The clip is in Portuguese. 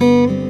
Música